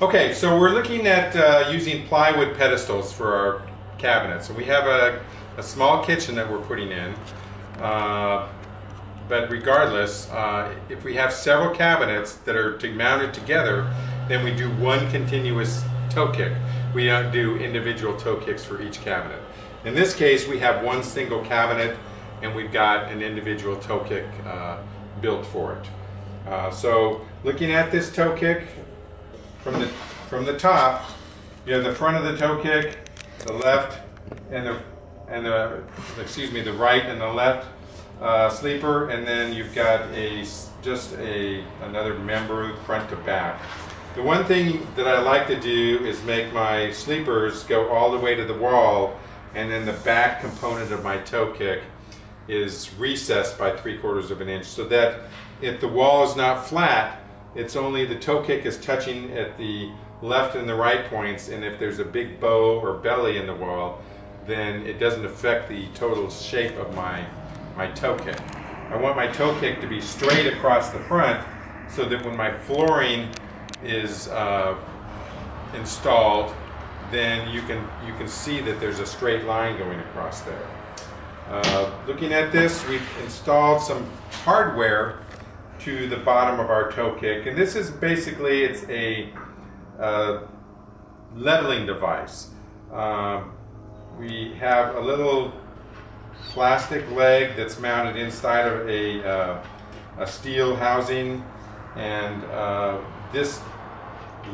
Okay, so we're looking at uh, using plywood pedestals for our cabinets. So we have a, a small kitchen that we're putting in. Uh, but regardless, uh, if we have several cabinets that are to mounted together, then we do one continuous toe kick. We don't do individual toe kicks for each cabinet. In this case, we have one single cabinet and we've got an individual toe kick uh, built for it. Uh, so looking at this toe kick from the, from the top, you have the front of the toe kick, the left and the, and the, excuse me, the right and the left uh, sleeper, and then you've got a just a another member front to back. The one thing that I like to do is make my sleepers go all the way to the wall, and then the back component of my toe kick is recessed by three quarters of an inch, so that if the wall is not flat, it's only the toe kick is touching at the left and the right points, and if there's a big bow or belly in the wall, then it doesn't affect the total shape of my my toe kick. I want my toe kick to be straight across the front so that when my flooring is uh, installed, then you can, you can see that there's a straight line going across there. Uh, looking at this, we've installed some hardware to the bottom of our toe kick, and this is basically, it's a uh, leveling device. Um, we have a little plastic leg that's mounted inside of a, uh, a steel housing and uh, this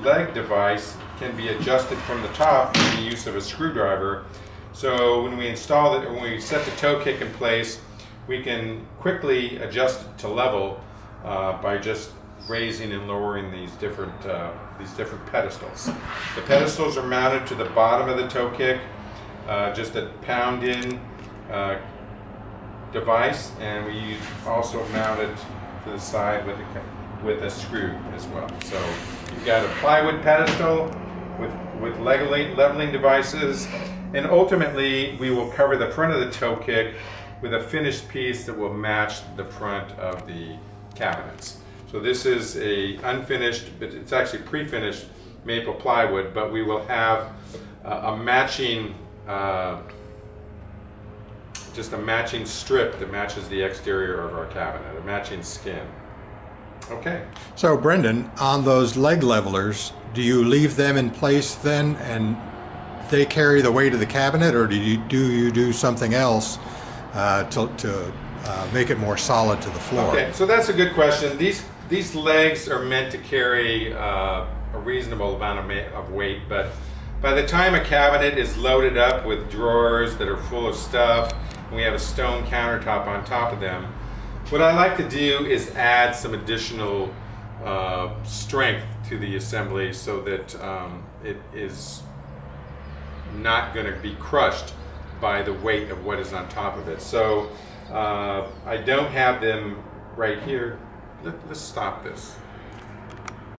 leg device can be adjusted from the top with the use of a screwdriver. So when we install it, when we set the toe kick in place, we can quickly adjust it to level uh, by just raising and lowering these different uh, these different pedestals. The pedestals are mounted to the bottom of the toe kick, uh, just a pound in uh, device, and we also mount it to the side with a, with a screw as well. So you've got a plywood pedestal with, with leveling, leveling devices, and ultimately we will cover the front of the toe kick with a finished piece that will match the front of the cabinets. So this is a unfinished, but it's actually pre-finished maple plywood, but we will have a matching uh, just a matching strip that matches the exterior of our cabinet, a matching skin. Okay. So Brendan, on those leg levelers, do you leave them in place then and they carry the weight of the cabinet or do you do, you do something else uh, to, to uh, make it more solid to the floor? Okay, so that's a good question. These, these legs are meant to carry uh, a reasonable amount of, of weight, but by the time a cabinet is loaded up with drawers that are full of stuff, and we have a stone countertop on top of them, what I like to do is add some additional uh, strength to the assembly so that um, it is not going to be crushed by the weight of what is on top of it. So uh, I don't have them right here. Let, us stop this.